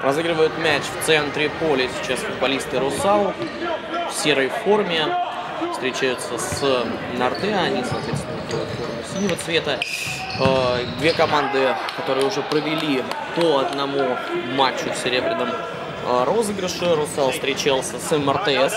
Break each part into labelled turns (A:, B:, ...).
A: Разыгрывают мяч в центре поля сейчас футболисты Русал в серой форме. Встречаются с Нарде, они, соответственно, синего цвета. Э, две команды, которые уже провели по одному матчу в серебряном э, розыгрыше. Русал встречался с МРТС.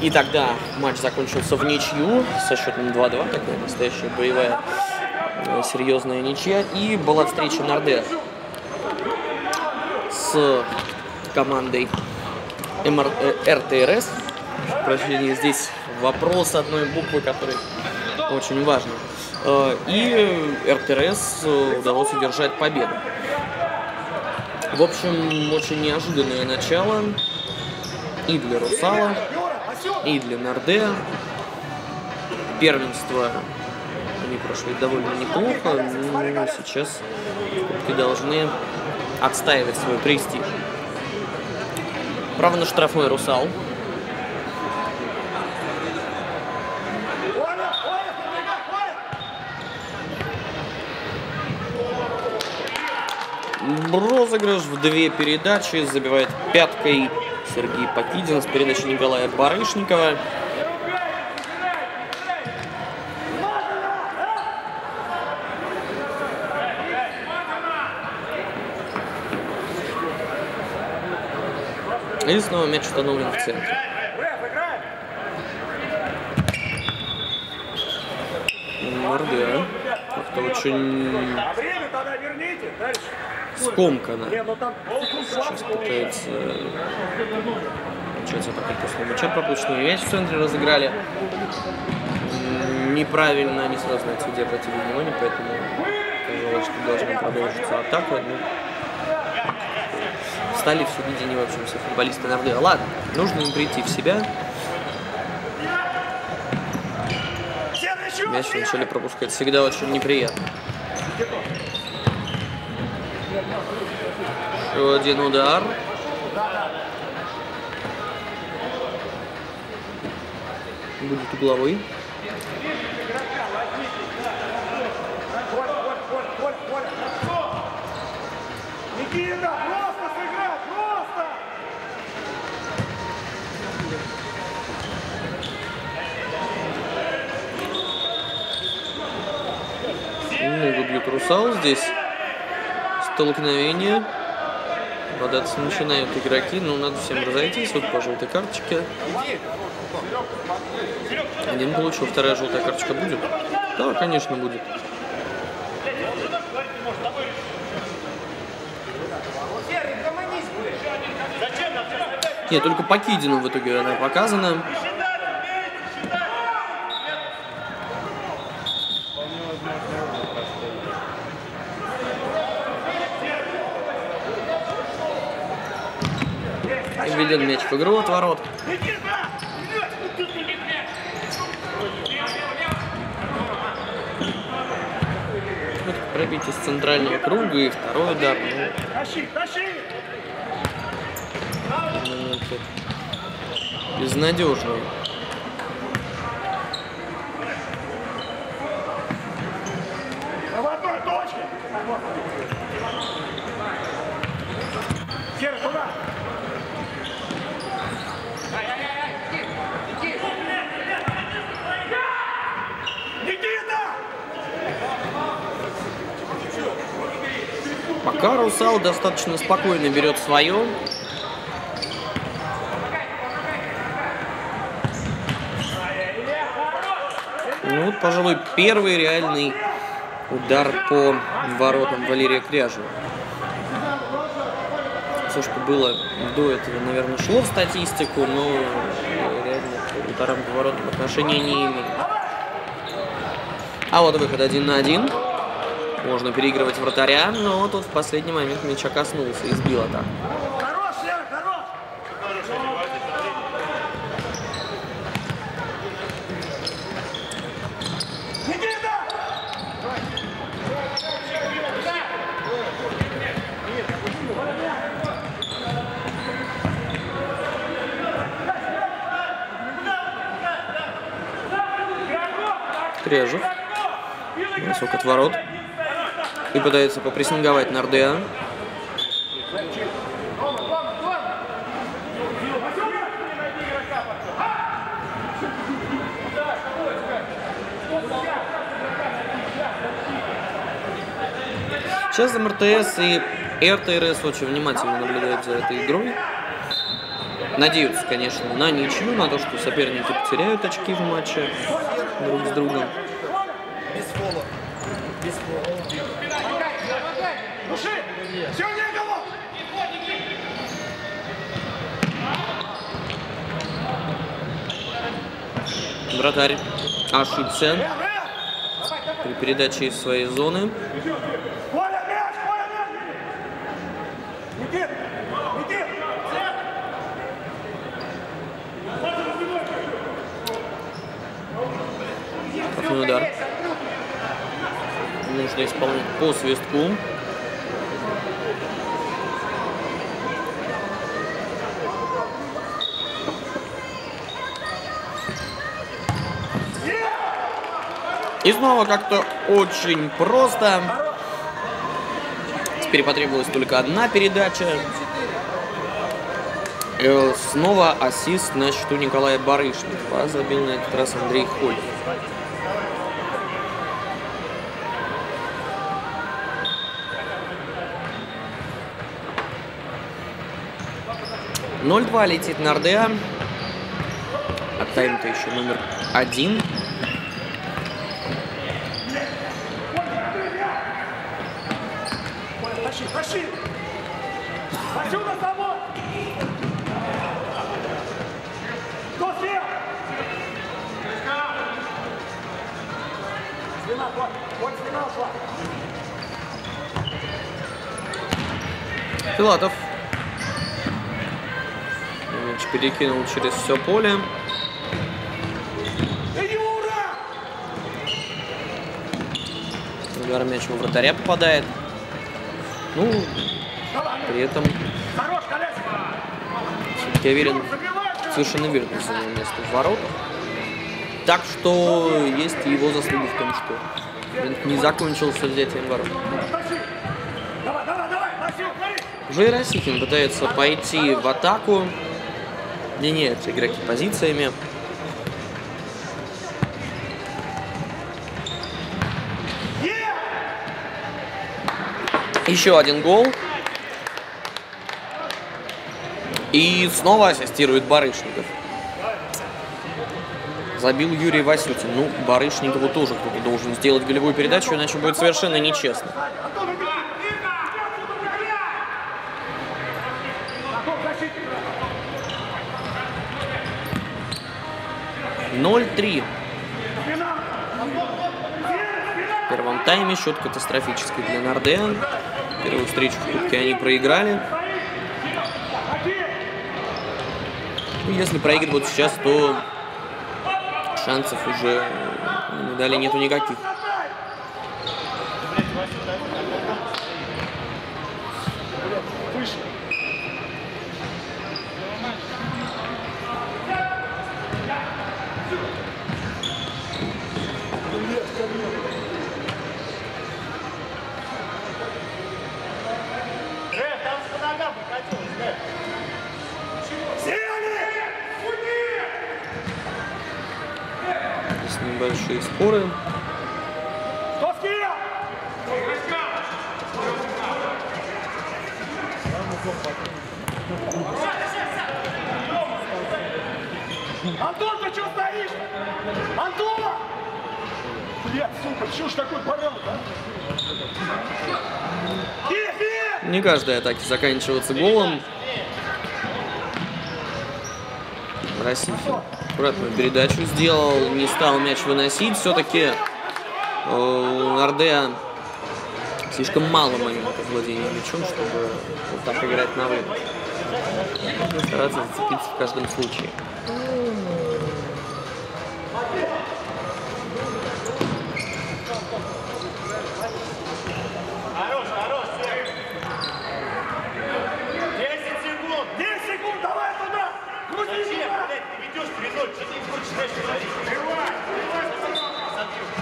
A: И тогда матч закончился в ничью со счетом 2-2. Такая настоящая боевая э, серьезная ничья. И была встреча Нарде с командой МР, РТРС. Прощение, здесь вопрос одной буквы, который очень важен. Э, и РТРС удалось удержать победу. В общем, очень неожиданное начало и для Русала, и для Норде. Первенство они прошли довольно неплохо, но сейчас должны отстаивать свой престиж. Право на штрафной Русал. Розыгрыш в две передачи. Забивает пяткой Сергей Покидин с передачи Николая Барышникова. И снова мяч установлен в центре. Морды, Как-то очень скомкано. Сейчас пытается... Получается, атака после мяча пропущенный мяч в центре разыграли. Неправильно, они сразу на судья обратили внимание, поэтому казалось, что должна продолжиться атака. Но стали в видение, в общем, все футболисты Норвега. Ладно, нужно им прийти в себя. Мяч начали пропускать. Всегда очень неприятно. Еще один удар. Будет угловой. бьют русал здесь. Столкновение. Бодаться начинают игроки, но надо всем разойтись. Вот по желтой карточке. Один получил, вторая желтая карточка будет? Да, конечно, будет. Нет, только по Кидину в итоге она показана. Введен мяч в игру от ворот. Пробить из центрального круга и второй удар. Ну, безнадежный. Пока Русал достаточно спокойно берет свое. Ну вот, пожалуй, первый реальный удар по воротам Валерия Кряжева. Все, что было до этого, наверное, шло в статистику, но реально к по воротам отношения не имеет. А вот выход один на один. Можно переигрывать вратаря, но тут в последний момент мяча коснулся и сбил атаку. Крежев. Высок от ворот. И пытается попрессинговать Нардеа. Сейчас МРТС и РТРС очень внимательно наблюдают за этой игрой. Надеются, конечно, на ничью, на то, что соперники потеряют очки в матче друг с другом. Без фола. Без фола. Вратарь ошибся при передаче из своей зоны. Штрафной удар. Нужно исполнить по свистку. И снова как-то очень просто. Теперь потребовалась только одна передача. И э, снова ассист на счету Николая Барышникова. Забил на этот раз Андрей Холь. Ноль два летит Нардеа. А тайм-то еще номер один. Филатов. Мяч перекинул через все поле. Удар мяч во вратаря попадает. Ну, при этом все-таки уверен, совершенно верно занял место в воротах. Так что есть его заслуга в том, что не закончился взятием ворот. Уже Расихин пытается пойти в атаку. Меняются игроки позициями. Еще один гол. И снова ассистирует Барышников. Забил Юрий Васютин. Ну, Барышникову тоже кто-то должен сделать голевую передачу, иначе будет совершенно нечестно. 0-3. В первом тайме счет катастрофический для Нардеан. Первую встречу в Кубке они проиграли. И если проигрывают сейчас, то шансов уже на медали нету никаких. Небольшие споры. Не каждая атаки заканчивается голом. Россия аккуратную передачу сделал, не стал мяч выносить. Все-таки у Ардеа слишком мало моментов владения мячом, чтобы вот так играть на вылет. Нужно стараться зацепиться в каждом случае.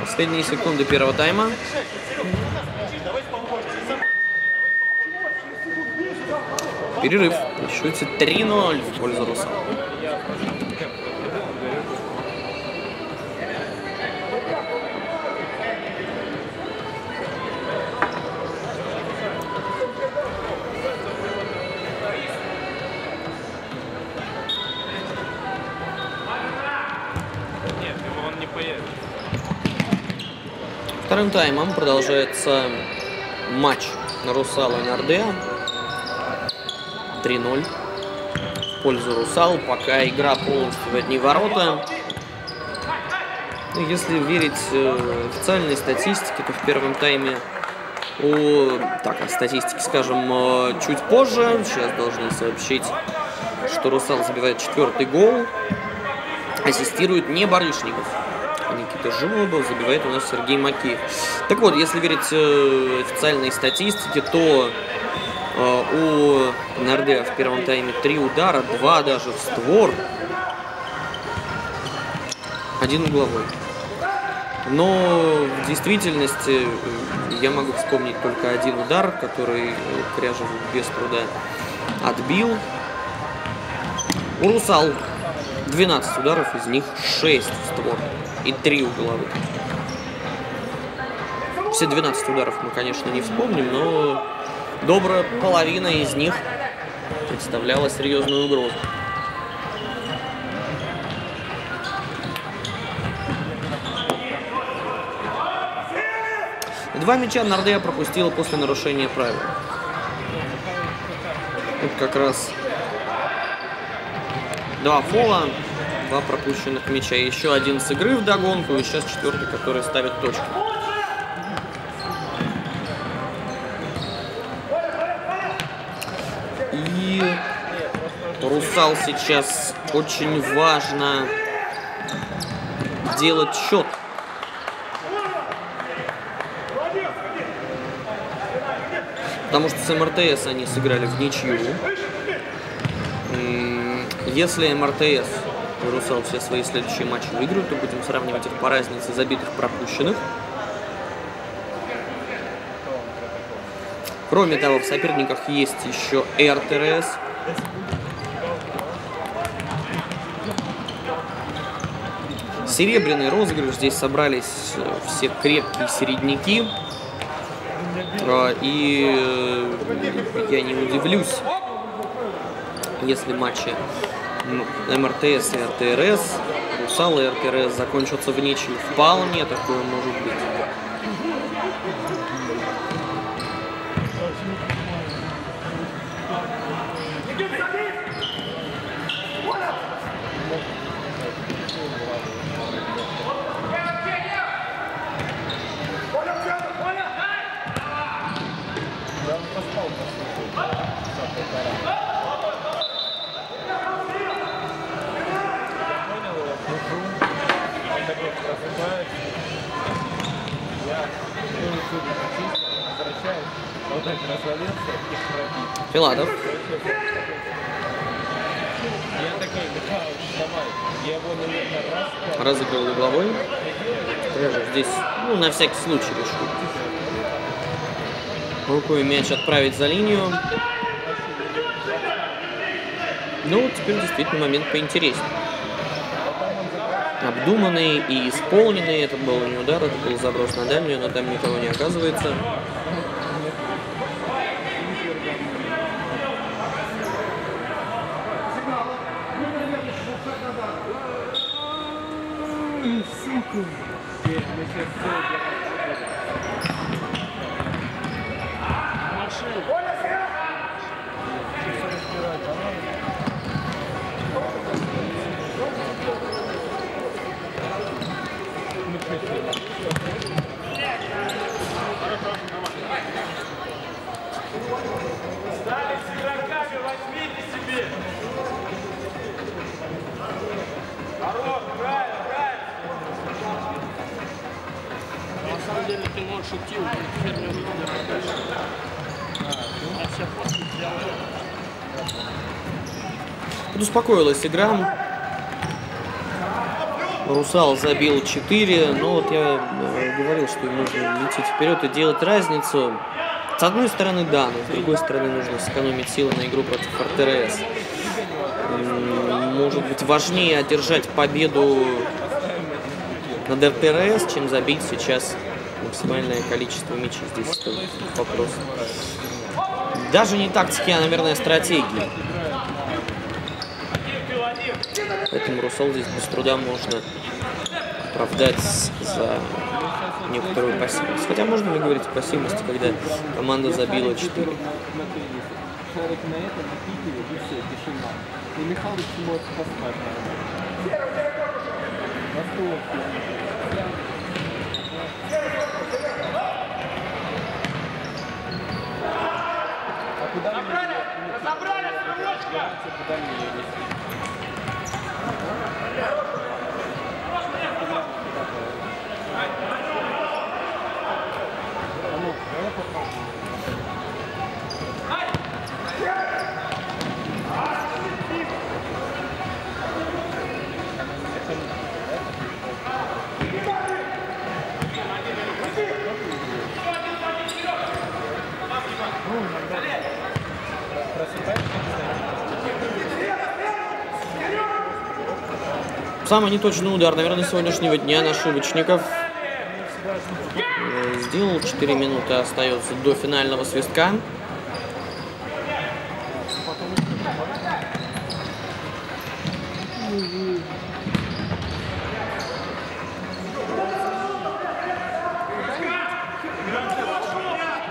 A: Последние секунды первого тайма. Перерыв. Счете 3-0 в пользу Руса. Вторым таймом продолжается матч Русала Нардеа. 3-0 в пользу Русал, пока игра полностью в одни ворота. Ну, Если верить э, официальной статистике, то в первом тайме о, так, о статистике скажем э, чуть позже. Сейчас должны сообщить, что Русал забивает четвертый гол. Ассистирует не Барышников. А Никита Жолобов забивает у нас Сергей Макеев. Так вот, если верить э, официальной статистике, то э, у Нардеа в первом тайме три удара, два даже в створ, один угловой. Но в действительности э, я могу вспомнить только один удар, который э, Кряжев без труда отбил. У Русал 12 ударов, из них 6 в створ и 3 угловых. Все 12 ударов мы, конечно, не вспомним, но добрая половина из них представляла серьезную угрозу. Два мяча Нардея пропустила после нарушения правил. Вот как раз два фола, два пропущенных мяча. Еще один с игры в догонку, и сейчас четвертый, который ставит точку. И Русал сейчас очень важно делать счет. Потому что с МРТС они сыграли в ничью. Если МРТС Русал все свои следующие матчи выиграют, то будем сравнивать их по разнице забитых пропущенных. Кроме того, в соперниках есть еще РТРС. Серебряный розыгрыш. Здесь собрались э, все крепкие середняки. А, И э, я не удивлюсь, если матчи МРТС и РТРС, Русал и РТРС закончатся в ничью. Вполне такое может быть.
B: Он такой просыпается. Я ну, возвращаюсь. Вот так развалился и храпит.
A: Филадов.
B: Я такой, да, давай. Я его, наверное, раз
A: Разыграл угловой. Кряжев здесь, ну, на всякий случай решил. Рукой мяч отправить за линию. Ну, вот теперь действительно момент поинтереснее. Обдуманный и исполненный. Это был не удар, это был заброс на дальнюю, но там никого не оказывается.
C: Стали с игроками, возьмите себе. Хорош, правильно, правильно.
D: На самом деле ты можешь идти в фермер А все фотки сделал.
A: Успокоилась игра. Русал забил 4, но вот я э, говорил, что нужно лететь вперед и делать разницу. С одной стороны, да, но с другой стороны, нужно сэкономить силы на игру против РТРС. Может быть, важнее одержать победу над РТРС, чем забить сейчас максимальное количество мячей. Здесь вопрос. Даже не тактики, а, наверное, стратегии. Поэтому Русал здесь без труда можно оправдать за некоторую пассивность. Хотя можно ли говорить о пассивности, когда команда забила 4?
B: Шарик на это, на Питере, и все, тишина. И Михалыч может поспать, наверное. На стол. А куда мне ее-
C: Разобрали, стрелочка!
B: Куда мне ее нести? А ну, давай попробуем.
A: Самый неточный удар, наверное, сегодняшнего дня на Шубочников. Э, Сделал 4 минуты, остается до финального свистка.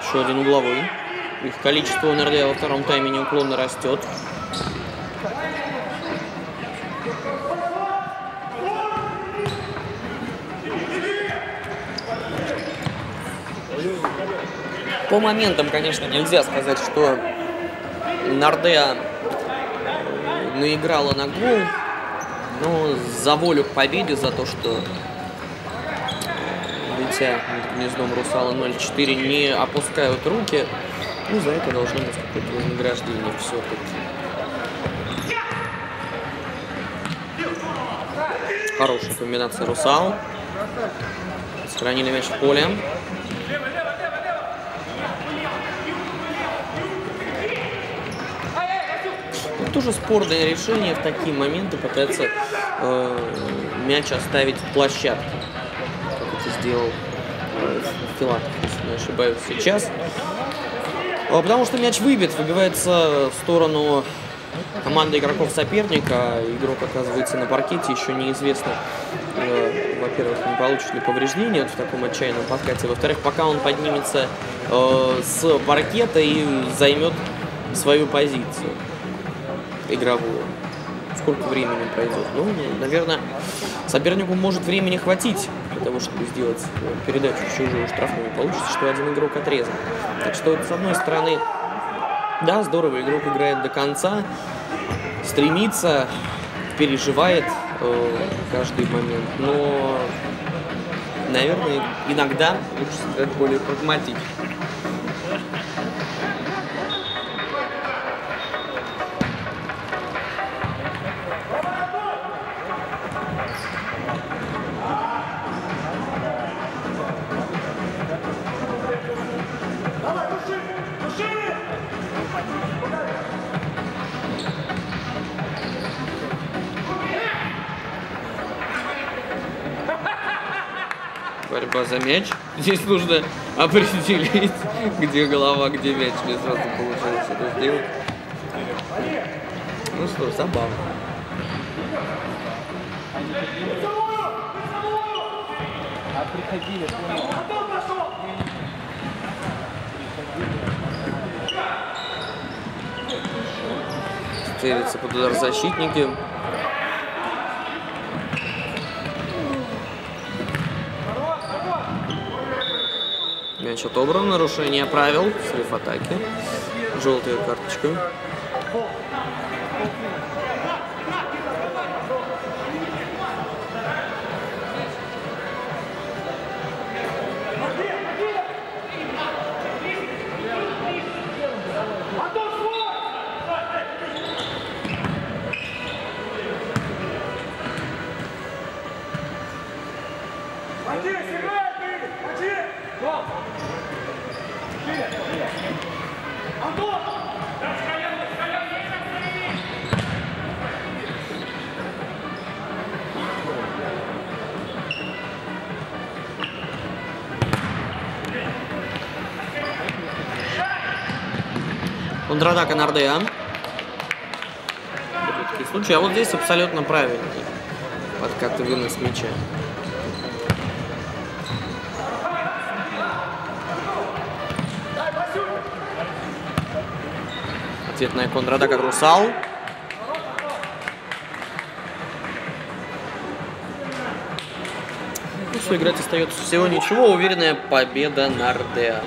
A: Еще один угловой. Их количество у НРД во втором тайме неуклонно растет. По моментам, конечно, нельзя сказать, что Нардеа э, наиграла на гол, но за волю к победе, за то, что дитя над гнездом Русала 0-4 не опускают руки, ну, за это должно быть какое-то вознаграждение все-таки. Хорошая комбинация Русал. Сохранили мяч в поле. Тоже спорное решение в такие моменты пытаться э, мяч оставить в площадке. Как это сделал э, Филатов, если не ошибаюсь, сейчас. А, Потому что мяч выбит, выбивается в сторону команды игроков соперника. Игрок оказывается на паркете, еще неизвестно, э, во-первых, не получит ли повреждения в таком отчаянном подкате. Во-вторых, пока он поднимется э, с паркета и займет свою позицию игровую. Сколько времени пройдет? Ну, наверное, сопернику может времени хватить для того, чтобы сделать передачу в чужую штрафную. Получится, что один игрок отрезан. Так что, с одной стороны, да, здорово, игрок играет до конца, стремится, переживает э, каждый момент, но, наверное, иногда лучше сыграть более прагматично. За мяч. Здесь нужно определить, где голова, где мяч. Мне сразу получилось это сделать. Ну что, забавно.
B: А
A: под удар защитники. Мяч отобран, нарушение правил, срыв атаки, желтая карточка. Контратака Нардеа. Такие случаи. А вот здесь абсолютно правильный подкат и вынос мяча. Ответная контратака Русал. Ну что, играть остается всего ничего. Уверенная победа Нардеа.